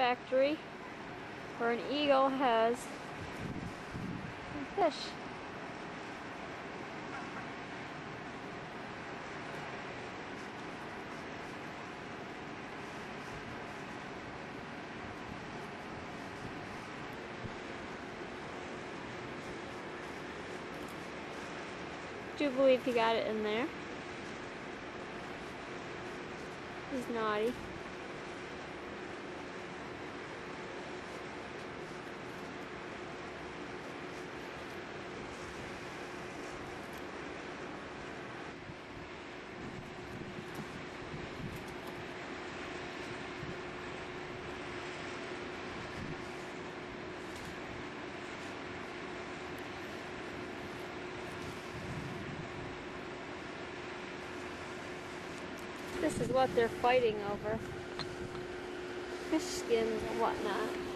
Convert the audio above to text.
factory where an eagle has some fish. do you believe he got it in there. He's naughty. This is what they're fighting over. Fish skins and whatnot.